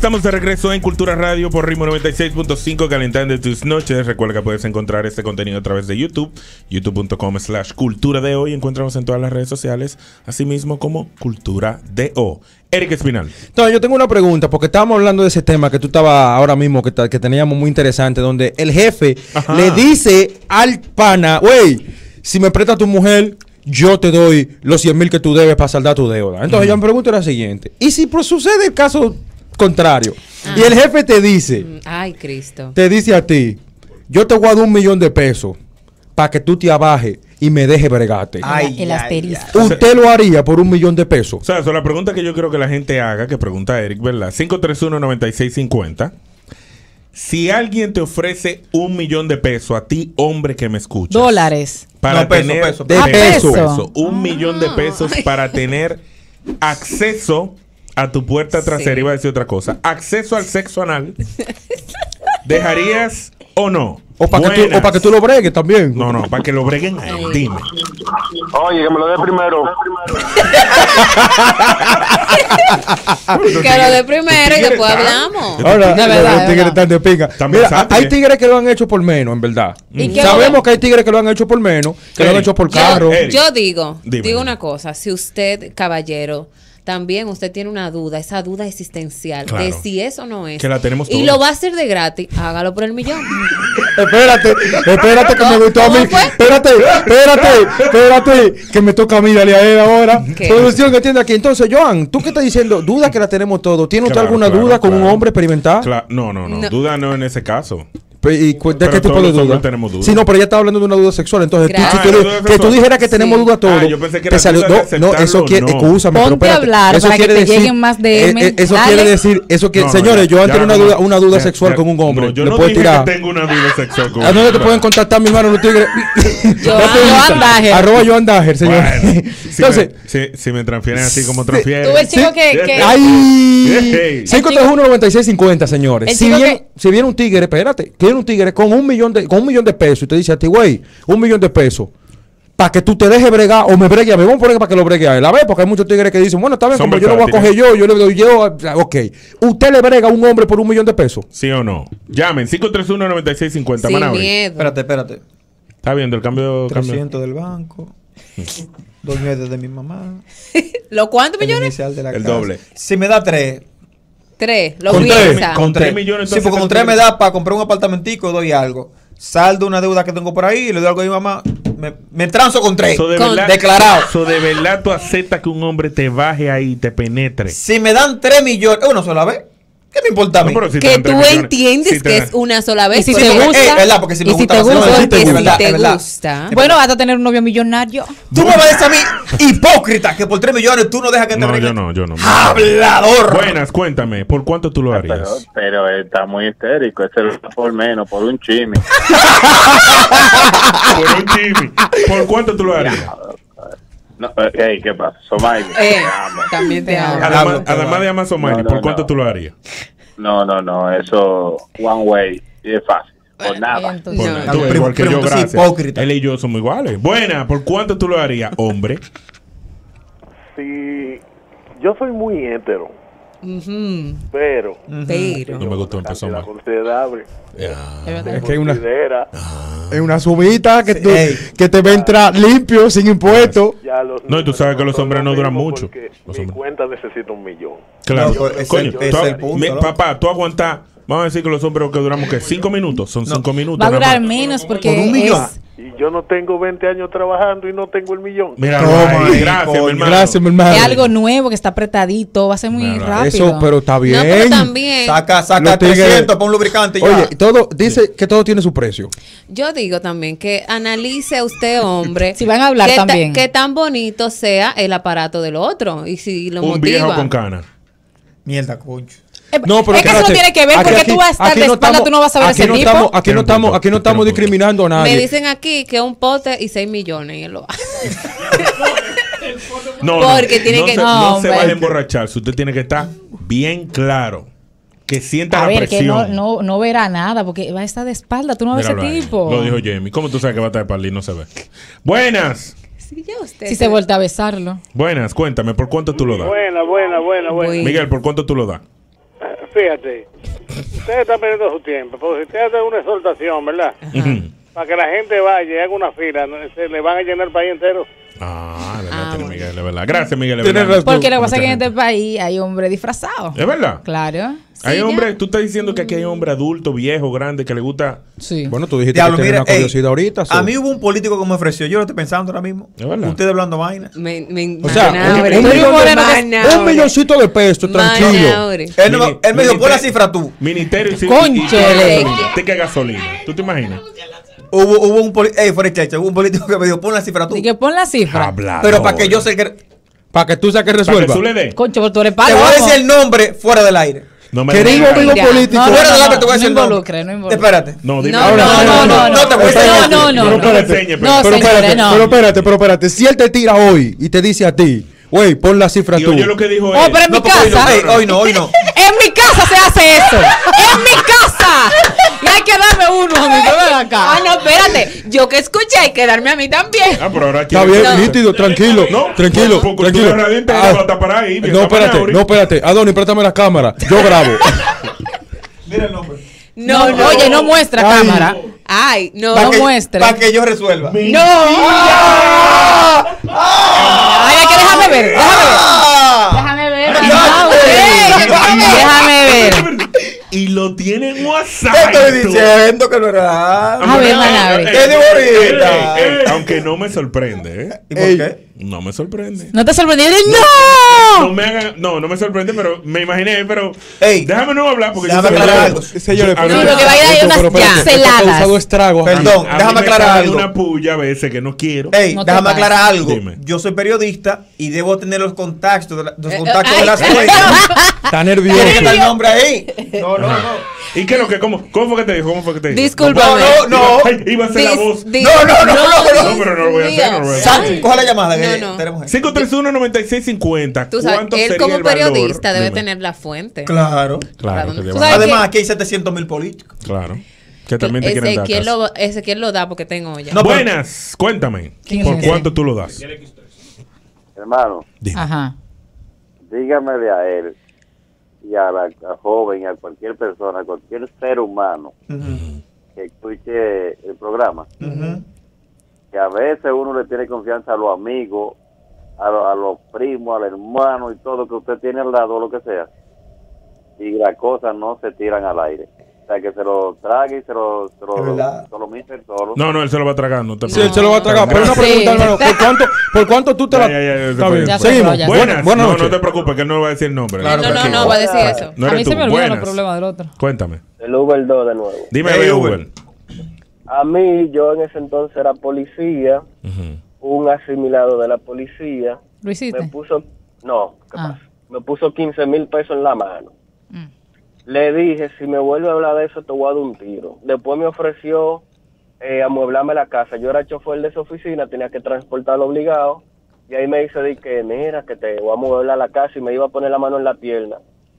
Estamos de regreso en Cultura Radio por Ritmo 96.5 calentando tus noches. Recuerda que puedes encontrar este contenido a través de YouTube, youtube.com slash cultura de hoy. Encontramos en todas las redes sociales, asimismo como Cultura de O. Eric Espinal. Entonces, yo tengo una pregunta, porque estábamos hablando de ese tema que tú estabas ahora mismo, que, que teníamos muy interesante, donde el jefe Ajá. le dice al pana, wey, si me presta tu mujer, yo te doy los 100 mil que tú debes para saldar tu deuda. Entonces, yo me pregunto la siguiente, ¿y si pro- sucede el caso contrario? Y el jefe te dice, Mm, Ay, Cristo. te dice a ti, yo te guardo un millón de pesos para que tú te abajes y me dejes bregarte. Ay, el asterisco. ¿Usted lo haría por un millón de pesos? O sea, so, la pregunta que yo quiero que la gente haga, que pregunta Eric, ¿verdad? 531-9650. Si alguien te ofrece un millón de pesos a ti, hombre que me escuchas. Dólares. Para No, peso, tener peso, peso. Ah, peso. peso, Un millón de pesos para tener acceso a tu puerta trasera. Sí. Iba a decir otra cosa. Acceso al sexo anal. ¿Dejarías o no? O para que, tú- Buenas. o pa' que tú lo bregues también. No, no, para que lo breguen a él. Dime. Oye, que me lo dé primero. Que lo de primero y después hablamos. Ahora, De verdad, los tigres están de pinga. Mira, hay tigres que lo han hecho por menos, en verdad. ¿Y qué Sabemos que hay tigres que lo han hecho por menos, que lo han hecho por Yo, carro. Yo digo, Dime. digo una cosa, si usted, caballero, también usted tiene una duda, esa duda existencial Claro. de si eso no es. Que la tenemos Y lo va a hacer de gratis, hágalo por el millón. Espérate, espérate que me gustó a mí. Espérate, espérate, espérate, que me toca a mí, dale a él ahora. ¿Qué? Producción que atiende aquí. Entonces, Joan, tú qué estás diciendo, duda que la tenemos todos. ¿Tiene usted Claro, alguna claro, duda con un hombre experimentado? No, no, No. Duda no en ese caso. ¿Y de Pero qué tipo de duda? tenemos duda. Sí, no, pero ella estaba hablando de una duda sexual. Entonces, tú, si Gracias. tú Ah, que tú dijeras que tenemos Sí. duda todos. Ah, yo pensé que te era salió- duda no, de no, eso quiere, no. excúsame, pero Ponte a espérate. hablar eso para que quiere te decir, lleguen más DM. eh, eh, eso Dale. quiere decir, eso quiere, No, señores, ya, yo ya, tengo una duda, una duda Ya, sexual ya. con un hombre. No, yo le no puedo dije tirar. que tengo una duda sexual con ¿A dónde te pueden contactar, mi hermano, los tigres? Joan- Dager. Arroba Joan Dager, señor. Si, Entonces, me, si, si me transfieren así como transfieren. Tú el chico que, que- ¡Ay! Hey. 531-9650, señores. Si que- si viene un tigre, espérate, que viene un tigre con un millón de, con un millón de pesos y te dice a ti, güey, un millón de pesos. Para que tú te dejes bregar o me bregue a mí. Vamos a poner para que lo bregue a él. A ver, porque hay muchos tigres que dicen, bueno, está bien, como yo lo voy a coger yo, yo le doy yo. Ok. ¿Usted le brega a un hombre por un millón de pesos? ¿Sí o no? Llamen 531-9650. Sin Manauri. miedo. Espérate, espérate. Está viendo el cambio. cambio? 300 del banco. Dos meses de mi mamá. ¿Lo cuántos El millones? inicial de la El casa. doble. Si me da tres. Tres. Lo Con tres, con tres millones, Sí, porque con ¿cuánto tres me da para comprar un apartamentico, doy algo. Saldo una deuda que tengo por ahí y le doy algo a mi mamá. Me, me transo con tres. So de Con- verdad, Declarado. so de verdad tú aceptas que un hombre te baje ahí y te penetre. Si me dan tres millones, una sola vez. ¿Qué me importa a mí? No, si Que tú entiendes si que es una sola vez. Y si te porque- gusta. verdad, porque si me y si gusta te gusta. Bueno, vas a tener un novio millonario. Tú me vas a mí, hipócrita, que por tres millones tú no dejas que te No, yo no, yo no. ¡Hablador! Buenas, cuéntame, ¿por cuánto tú lo harías? pero está muy histérico. Ese es por menos, por un chimi. Por un Jimmy. ¿Por cuánto tú lo harías? No, eh, hey, ¿qué pasa? Somaili. Eh, también te amo. Además, además de Amazon Money, No, no, ¿por cuánto no. tú lo harías? No, no, no. Eso, one way. Es fácil. Por nada. entonces- Por No. nada. Tú, igual que yo, gracias. hipócrita. Él y yo somos iguales. Buena, ¿por cuánto tú lo harías, hombre? Sí, yo soy muy hétero, Pero Pero. No me gustó, empezó mal. considerable Es que hay una, considera es una sumita que, Sí, tú- ey. que te va a entrar limpio, sin impuestos. No, y tú sabes que los hombres no duran mucho. Los mi cuenta necesita un millón. Claro. No, Coño, es el- ese tú- es el punto, mi- ¿no? papá, tú aguantas. Vamos a decir que los hombres que duramos que cinco minutos. Son cinco minutos. Va a durar menos porque Por un millón. es... Y yo no tengo 20 años trabajando y no tengo el millón. Mira, Toma ahí, gracias, mi hermano. Gracias, mi hermano. Es algo nuevo que está apretadito, va a ser muy Mira, rápido. Eso, pero está bien. No, pero también. Saca, saca Los tigres- 300 para un lubricante y ya. Oye, todo, dice que todo tiene su precio. Yo digo también que analice usted, hombre. Si van a hablar ta- también. Qué tan bonito sea el aparato del otro. Y si lo Un motiva. viejo con cana. Mierda, concho. Eh, No, pero es que eso no tiene que ver Aquí- porque aquí- tú vas a estar de no espalda, estamos- tú no vas a ver aquí ese no tipo. estamos, aquí no estamos, aquí no estamos discriminando a Me nadie. dicen aquí que un pote y 6 millones y él lo hace. No, Porque no, tiene no que- se, no, no se hombre. vaya a emborrachar. Usted tiene que estar bien claro. Que sienta A la ver, que no, presión. no, no verá nada porque va a estar de espalda, tú no ves ese ahí. tipo. Lo dijo Jamie. ¿Cómo tú sabes que va a estar de espalda y no se ve? Buenas. Sí, ya usted. Si se vuelve a besarlo. Buenas, cuéntame, ¿por cuánto tú lo das? Buena, buena, buena, buena. Miguel, ¿por cuánto tú lo das? Fíjate, ustedes están perdiendo su tiempo, porque si ustedes hacen una exhortación, ¿verdad? Para que la gente vaya y haga una fila, ¿no? se le van a llenar el país entero. Ah, de verdad, Ah, tiene. Miguel, de verdad. Gracias, Miguel. de Tienes verdad. razón. Porque lo que pasa es que en este país hay hombres disfrazados. ¿Es verdad? Claro. Hay Sí, hombres, tú estás diciendo que aquí hay hombre adulto, viejo, grande, que le gusta. Sí. Bueno, tú dijiste Diablo, que mira, una ey, curiosidad ahorita. so. A mí hubo un político que me ofreció, yo lo estoy pensando ahora mismo. ¿Es verdad? Ustedes hablando vainas. Me, me, O sea, un, millón de- milloncito de pesos, tranquilo. Manaure. Él, no me- Mini- él me dijo, pon la cifra tú. Ministerio y Tica gasolina. ¿Tú te imaginas? Hubo, hubo un político, ey, fuera de chacha, hubo un político que me dijo, pon la cifra tú. Y que pon la cifra. Hablador. Pero para que yo sé que... Para que tú saques Para que resuelva. tú le des. Concho, pero tú eres Te palo. voy a decir el nombre fuera del aire. No me Querido digas. amigo político. no, no, fuera del no, aire te voy a no decir el nombre. involucre, no involucre. Espérate. No, dime. No, Ahora, no, no, no, no, no, no te voy a no, enseñar. no, no, Pero no. me enseñe, No, Pero espérate, no. pero espérate, pero espérate. Si él te tira hoy y te dice a ti, güey, pon la cifra Y tú. oye lo que dijo Oh, él. pero en mi No, hoy no, casa. hoy no, hoy no. En mi casa se hace eso. En mi casa. Y hay que darme uno a mí, acá. Ah, no, espérate. Yo que escuché, hay que darme a mí también. Ah, pero ahora Está bien, No. nítido, tranquilo. No, tranquilo, tranquilo. Ah, no va a tapar ahí, bien, no, tapa espérate, no, espérate. Adonis, préstame la cámara. Yo grabo. Mira el nombre. No, no, oye, no muestra Ay. cámara. Ay, no. Pa' no que- mu- muestre. Para que yo resuelva. No. Déjame ver, déjame ver. Ah. Déjame ver. Ay, Déjame ver. Déjame ver. Y lo tienen Te WhatsApp. estoy diciendo que no era. A ver. ¿Qué digo ahorita? Ey, ey, Aunque no me sorprende, ¿eh? ¿Y por Ey. qué? No me sorprende. ¿No te sorprendió? No ¡No! me hagan, no, no me sorprende, pero me imaginé, pero Ey. déjame no hablar porque Déjame aclarar que- algo. Señores, mí- Sí, porque va a ir ahí unas estragos. aquí. Perdón, déjame me aclarar algo. una puya a veces que no quiero. Ey, No déjame aclarar algo. Dime. Yo soy periodista y debo tener los contactos de, los Eh, contactos de las ay, fuentes. Está que nervioso. estar el nombre ahí. No, no, no. ¿Y qué es lo que? ¿Cómo, ¿Cómo fue que te dijo? ¿Cómo fue que te dijo? Discúlpame. No, no, no. Iba a ser la voz. dis- No, no, no, no, no. No, pero no lo voy a hacer, no lo voy a hacer. Santi, coge la llamada que No, no. tenemos ahí. 531-9650. Tú sabes, ¿Cuánto él como periodista debe tener la fuente. Claro. Claro, Además, que- aquí hay 700 mil políticos. Claro. Que también te quieren dar lo, Ezequiel lo da porque tengo ya. No, pero- Buenas, cuéntame. ¿Quién ¿Por cuánto tú lo das? Hermano, Ajá. dígamele a él y a la a joven, a cualquier persona, a cualquier ser humano que escuche el programa, que a veces uno le tiene confianza a los amigos, a, lo- a los primos, al hermano y todo que usted tiene al lado, lo que sea, y las cosas no se tiran al aire. Sea, que se lo trague y se lo, se lo, se lo misen solo. No, no, él se lo va a tragar. No te Sí, él se lo va a tragar. Pero una pregunta, hermano. ¿Por cuánto, ¿Por cuánto tú te la.? ya, ya, ya, bien. Ya se Seguimos. ya Buenas, Buenas. no, no te preocupes, que él no va a decir el nombre. Claro, no, no, no, va a decir eso. No a mí tú. se me olvidan los problemas del otro. Cuéntame. El Uber 2 de nuevo. Dime, Hey, Uber. Uber. A mí, yo en ese entonces era policía, Ujú. un asimilado de la policía, ¿Lo me hiciste? puso, no, ¿qué Ah. pasa? Me puso 15 mil pesos en la mano. Le dije, si me vuelve a hablar de eso, te voy a dar un tiro. Después me ofreció eh, amueblarme la casa. Yo era chofer de esa oficina, tenía que transportarlo obligado. Y ahí me dice, di que mira, que te voy a amueblar la casa y me iba a poner la mano en la pierna.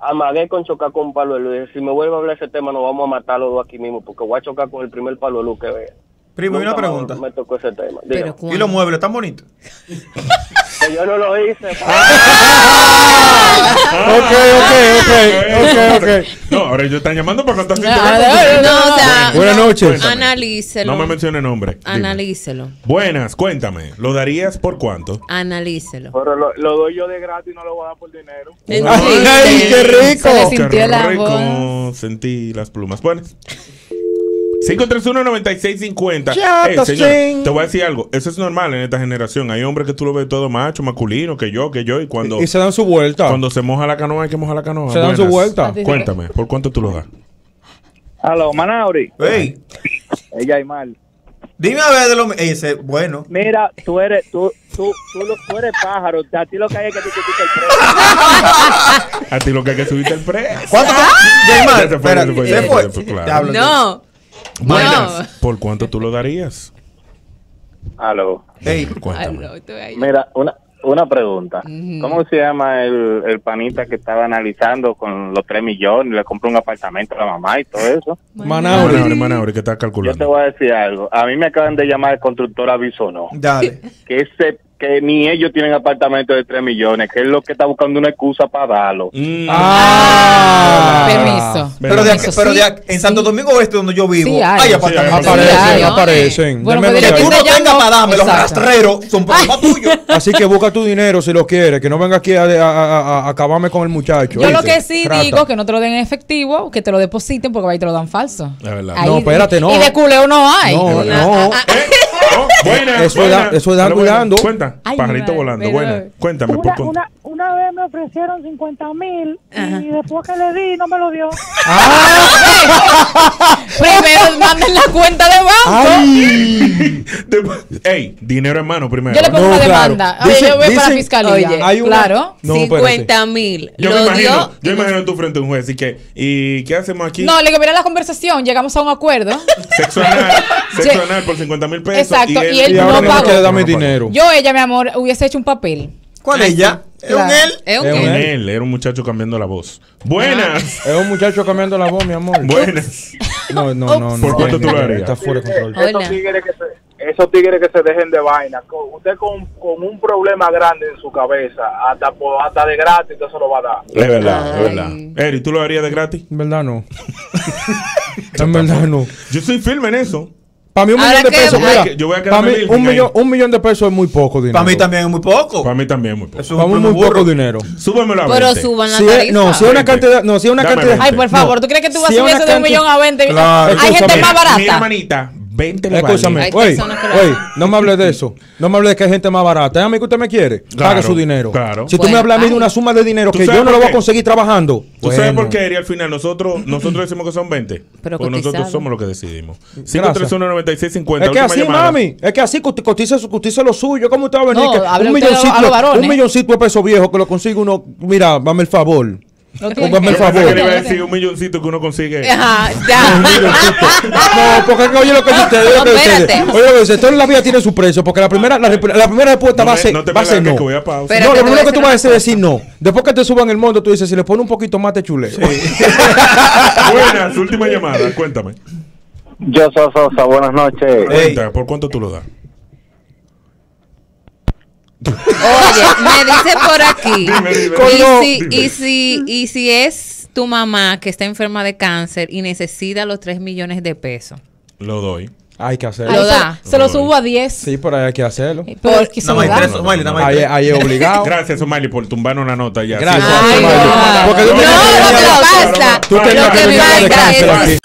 Amagué con chocar con palo de luz. Dije, si me vuelve a hablar ese tema, nos vamos a matar los dos aquí mismo, porque voy a chocar con el primer palo de luz que vea. Primo, y una pregunta. Me, me tocó ese tema. Pero. ¿Y los muebles tan bonitos? Que yo no lo hice. Ok, ok, ok, ok, ok. No, ahora ellos están llamando para contar No, Buenas no, noches. Analícelo. No me mencione nombre. Dime. Analícelo. Buenas, cuéntame. ¿Lo darías por cuánto? Analícelo. Pero lo, lo doy yo de gratis y no lo voy a dar por dinero. Ay, qué rico. Se le Qué sintió voz. Sentí las plumas. Buenas. 531-9650. Ya, Eh, señor, te voy a decir algo. Eso es normal en esta generación. Hay hombres que tú lo ves todo macho, masculino, que yo, que yo. Y cuando, Y se dan su vuelta. cuando se moja la canoa, hay que mojar la canoa. Se dan su vuelta. Cuéntame, ¿por cuánto tú lo das? Aló, Manauri. Ey, Ella hay mal. dime a ver de lo. Ey, ese, bueno. Mira, tú eres, tú, tú, tú, lo- tú eres pájaro. A ti lo que hay es que te quita el precio. A ti lo que hay que subirte el precio. ¿Cuánto? Jaymar, se fue, espérate, se fue, se fue. se fue, claro. No. Buenas. ¿Por cuánto tú lo darías? Aló. Ey, Cuéntame. Aló, tú ahí. Mira, una, una pregunta. ¿Cómo se llama el, el panita que estaba analizando con los 3 millones? Le compró un apartamento a la mamá y todo eso. Manauri. Manauri, Manauri, ¿qué estás Yo te calculando? voy a decir algo. A mí me acaban de llamar el constructor aviso no. dale. Que ese que ni ellos tienen apartamento de 3 millones, que es lo que está buscando una excusa para darlo. Mm. Ah, permiso. Pero, de, aquí- pero sí, de aquí- en Santo Domingo Oeste, donde yo vivo, Sí, hay. apartamentos. Aparecen, Sí, aparecen. Bueno, pues Que tú no tengas para darme los rastreros, son problemas tuyos. Así que busca tu dinero si lo quieres, que no venga aquí a, a- a- a acabarme con el muchacho. Yo lo que sí Trata. digo que no te lo den en efectivo, que te lo depositen porque ahí te lo dan falso. La verdad. Ahí- No, espérate, no. Y de culeo no hay. No, no. ¿Eh? Oh, buena, Eso es buena. da- eso es dando dando. Cuenta, Ay, pajarito volando. pero- Buena. Cuéntame. Una, por una, me ofrecieron 50 mil y después que le di no me lo dio. Primero manden la cuenta de banco. Ay. Ey, dinero en mano primero. Yo le pongo No, una claro. demanda. Oye, Dicen- yo voy para la fiscalía. Oye, Hay una- claro. No, espérate. 50 mil. Yo me imagino, dio. yo me imagino tú frente a un juez y que, ¿y qué hacemos aquí? No, le digo, mira la conversación, llegamos a un acuerdo. Sexo anal por 50 mil pesos. Exacto, y él Y no pagó. No dinero. Yo, ella, mi amor, hubiese hecho un papel. ¿Cuál es ¿Es un él? Es un él. Era un muchacho cambiando la voz. Buenas, Es un muchacho cambiando la voz, mi amor. buenas. No, no, no. no ¿Por cuánto tú lo harías? Está fuera de control. Hola. Esos tigres que se, esos tigres que se dejen de vaina. Con- usted con, con un problema grande en su cabeza, hasta, hasta de gratis, usted se lo va a dar. Es verdad, es verdad. Eri, ¿tú lo harías de gratis? En verdad no. en verdad no. Yo soy firme en eso. Para mí un Ahora millón de que- pesos, Yo voy a mira, que- yo voy a para quedarme mí virgen un ahí. millón, un millón de pesos es muy poco dinero. Para mí también es muy poco. Para mí también, muy poco. Eso es Para un mí primo muy poco burro. dinero. Súbemelo a Pero 20. suban la Si es, tarifa. no, si es una 20. cantidad, no, si es una Dame cantidad. 20. Ay, por favor, No. ¿tú crees que tú vas Si a es subir una eso de un cantidad- millón a 20? Claro, Hay gente más Mira, barata. manita, 20 le Escúchame, Hay oye, no me hable de eso. No me hable de que hay gente más barata. Es a mí que usted me quiere. Claro, Pague su dinero. claro. Si tú Bueno, me hablas a mí de una suma de dinero ¿Tú que sabes yo no lo voy a conseguir trabajando. ¿Tú sabes bueno. por qué, Eri? Al final, nosotros, nosotros decimos que son 20. Pero Porque nosotros somos los que decidimos. Gracias. 531-9650. Es que así, llamada. mami. Es que así cotiza, cotiza lo suyo. ¿Cómo usted va a venir? No, que un, milloncito, a los un milloncito de pesos viejos que lo consigue uno. Mira, dame el favor. Tiene Póngame el pensé que favor. le iba a decir un milloncito que uno consigue. Ajá, ya. No, porque oye lo que dice usted. Oye lo que No, espérate. Oye lo que dice. Todo en la vida tiene su precio. Porque la primera, la, la primera respuesta No va a ser, no te va a ser no. que voy a pausa. No, lo primero que tú vas a decir es decir no. Después que te suban el mundo, tú dices, si le pone un poquito más, te chuleo. Buenas, última llamada. Cuéntame. Yo soy Sosa, buenas noches. Cuenta, ¿por cuánto tú lo das? Oye, me dice por aquí. Dime, dime. y, si, Dime. y, si, y si es tu mamá que está enferma de cáncer y necesita los 3 millones de pesos. Lo doy. Hay que hacerlo. Lo se- da. Se lo subo a 10. Sí, por ahí hay que hacerlo. Pero lo más hay tres, hay obligado. Gracias, Somali, por tumbarnos una nota ya. Gracias, Ay, no. Porque tú No, lo que pasa, Tú lo tenías que pasa es.